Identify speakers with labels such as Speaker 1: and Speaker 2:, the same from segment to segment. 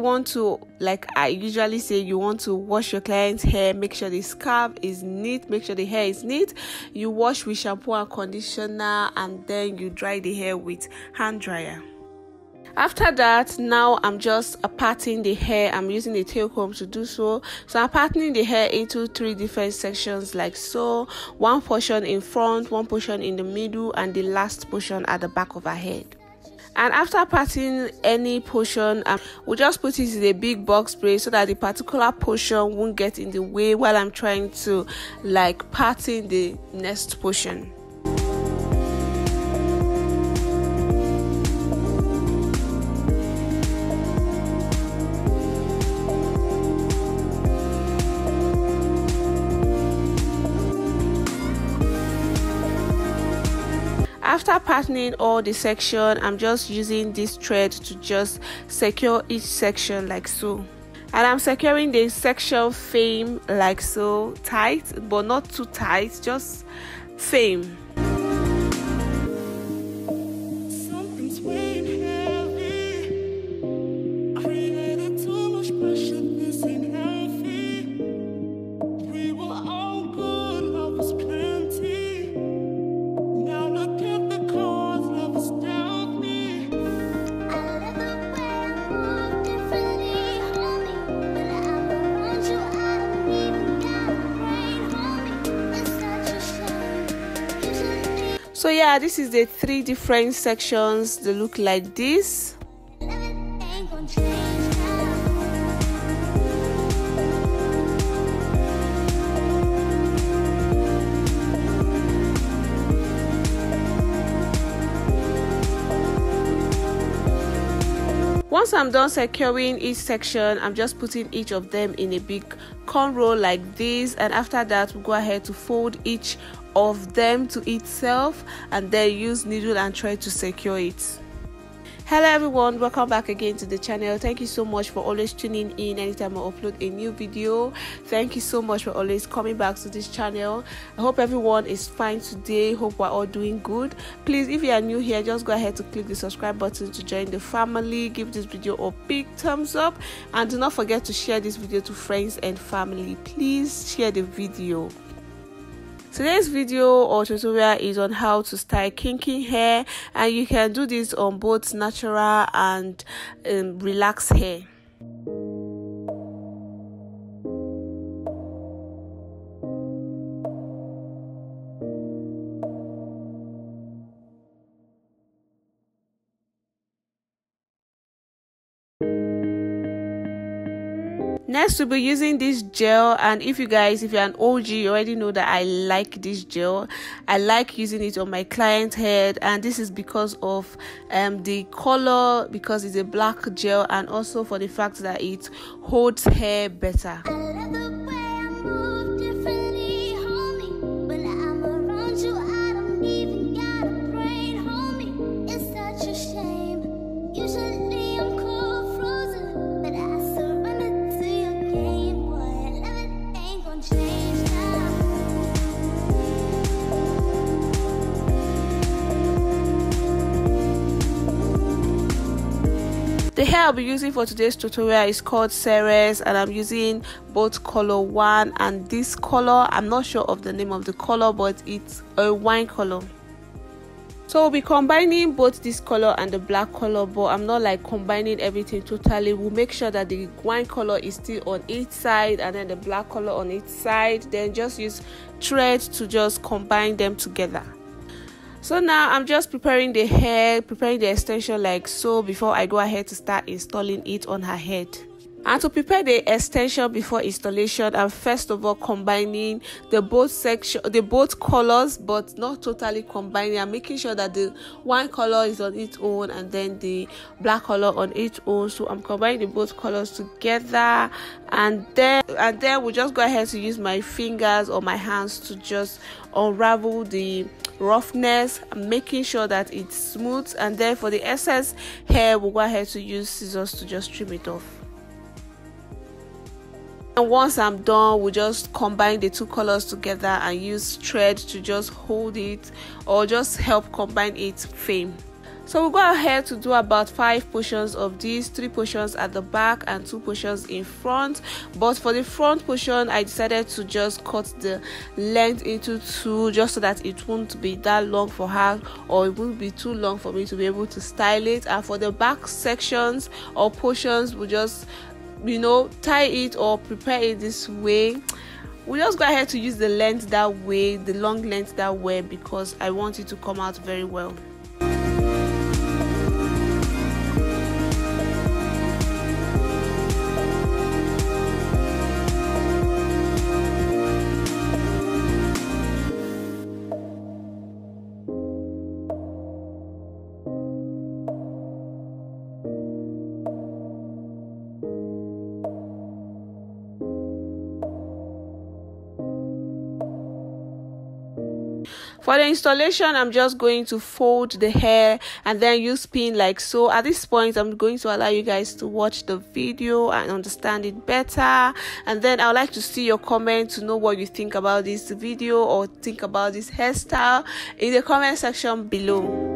Speaker 1: you want to like i usually say you want to wash your client's hair make sure the scalp is neat make sure the hair is neat. You wash with shampoo and conditioner and then you dry the hair with hand dryer. After that now i'm just parting the hair. I'm using a tail comb to do so. So i'm parting the hair into three different sections like so one portion in front one portion in the middle and the last portion at the back of her head and after parting any portion um, we'll just put it in a big box spray so that the particular portion won't get in the way while i'm trying to like parting the next portion after patterning all the section i'm just using this thread to just secure each section like so. And i'm securing the section frame like so tight but not too tight just frame so yeah this is the three different sections they look like this. Once i'm done securing each section i'm just putting each of them in a big cornrow like this. And after that we'll go ahead to fold each of them to itself and then use needle and thread to secure it. Hello everyone. Welcome back again to the channel. Thank you so much for always tuning in anytime i upload a new video. Thank you so much for always coming back to this channel. I hope everyone is fine today. Hope we're all doing good. Please if you are new here just go ahead to click the subscribe button to join the family. Give this video a big thumbs up. And do not forget to share this video to friends and family. Please share the video Today's video or tutorial is on how to style kinky hair and you can do this on both natural and um, relaxed hair. Next we'll be using this gel and if you guys if you're an og you already know that i like this gel. I like using it on my client head and this is because of um the color because it's a black gel and also for the fact that it holds hair better i'll be using for today's tutorial is called ceres and i'm using both color one and this color. I'm not sure of the name of the color but it's a wine color. So we'll be combining both this color and the black color but i'm not like combining everything totally. We'll make sure that the wine color is still on each side and then the black color on each side. Then just use thread to just combine them together so now i'm just preparing the hair preparing the extension like so before i go ahead to start installing it on her head and to prepare the extension before installation i'm first of all combining the both section the both colors but not totally combining i'm making sure that the one color is on its own and then the black color on its own. So i'm combining the both colors together. And then and then we'll just go ahead to use my fingers or my hands to just unravel the roughness making sure that it's smooth. And then for the excess hair we'll go ahead to use scissors to just trim it off and once i'm done we'll just combine the two colors together and use thread to just hold it or just help combine it fame so we'll go ahead to do about five portions of these three portions at the back and two portions in front. But for the front portion i decided to just cut the length into two just so that it won't be that long for her or it won't be too long for me to be able to style it. And for the back sections or portions we'll just you know tie it or prepare it this way. We just go ahead to use the length that way the long length that way because i want it to come out very well for the installation i'm just going to fold the hair and then use pin like so. At this point i'm going to allow you guys to watch the video and understand it better. And then i would like to see your comment to know what you think about this video or think about this hairstyle in the comment section below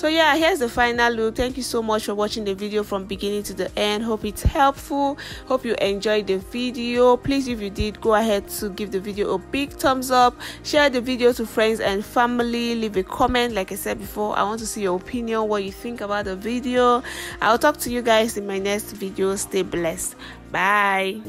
Speaker 1: so yeah here's the final look. Thank you so much for watching the video from beginning to the end. Hope it's helpful. Hope you enjoyed the video. Please if you did go ahead to give the video a big thumbs up. Share the video to friends and family. Leave a comment. Like i said before i want to see your opinion what you think about the video. I'll talk to you guys in my next video. Stay blessed. Bye.